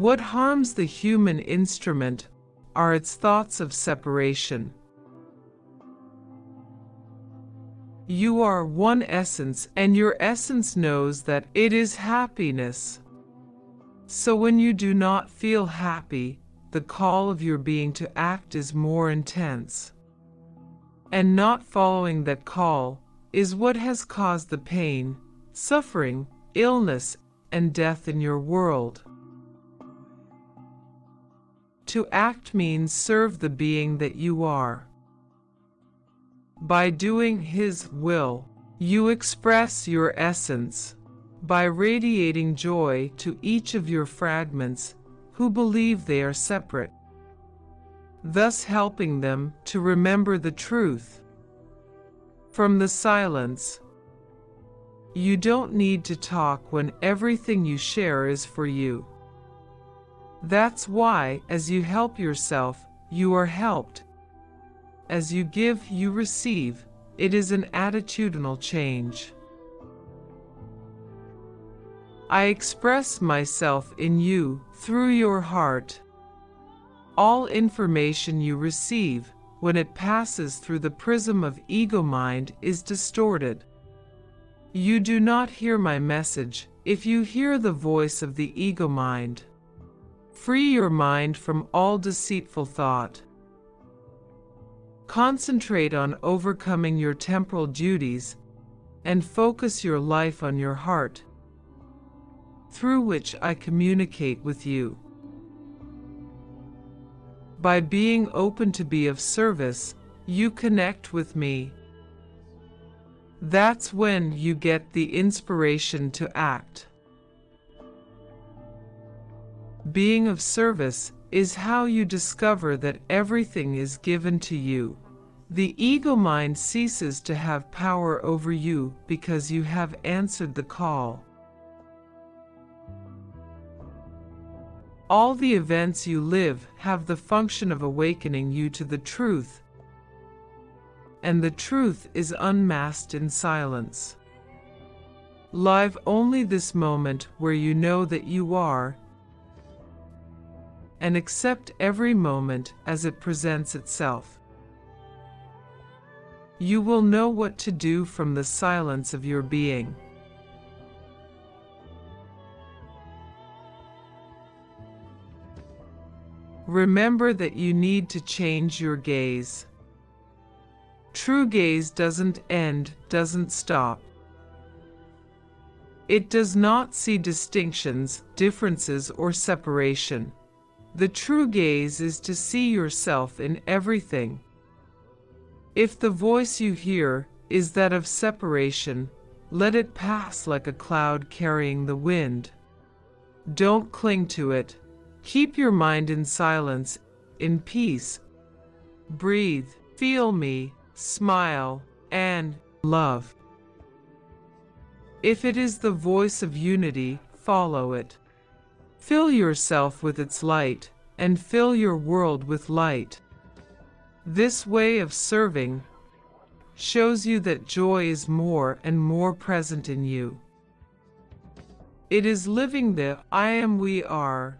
What harms the human instrument are its thoughts of separation. You are one essence, and your essence knows that it is happiness. So when you do not feel happy, the call of your being to act is more intense. And not following that call is what has caused the pain, suffering, illness, and death in your world. To act means serve the being that you are. By doing His will, you express your essence. By radiating joy to each of your fragments who believe they are separate, thus helping them to remember the truth. From the silence, you don't need to talk when everything you share is for you. That's why, as you help yourself, you are helped. As you give, you receive. It is an attitudinal change. I express myself in you through your heart. All information you receive, when it passes through the prism of ego mind, is distorted. You do not hear my message if you hear the voice of the ego mind. Free your mind from all deceitful thought. Concentrate on overcoming your temporal duties and focus your life on your heart, through which I communicate with you. By being open to be of service, you connect with me. That's when you get the inspiration to act. Being of service is how you discover that everything is given to you. The ego mind ceases to have power over you because you have answered the call. All the events you live have the function of awakening you to the truth, and the truth is unmasked in silence. Live only this moment where you know that you are and accept every moment as it presents itself. You will know what to do from the silence of your being. Remember that you need to change your gaze. True gaze doesn't end, doesn't stop. It does not see distinctions, differences, or separation. The true gaze is to see yourself in everything. If the voice you hear is that of separation, let it pass like a cloud carrying the wind. Don't cling to it. Keep your mind in silence, in peace. Breathe, feel me, smile, and love. If it is the voice of unity, follow it. Fill yourself with its light, and fill your world with light. This way of serving shows you that joy is more and more present in you. It is living the I am we are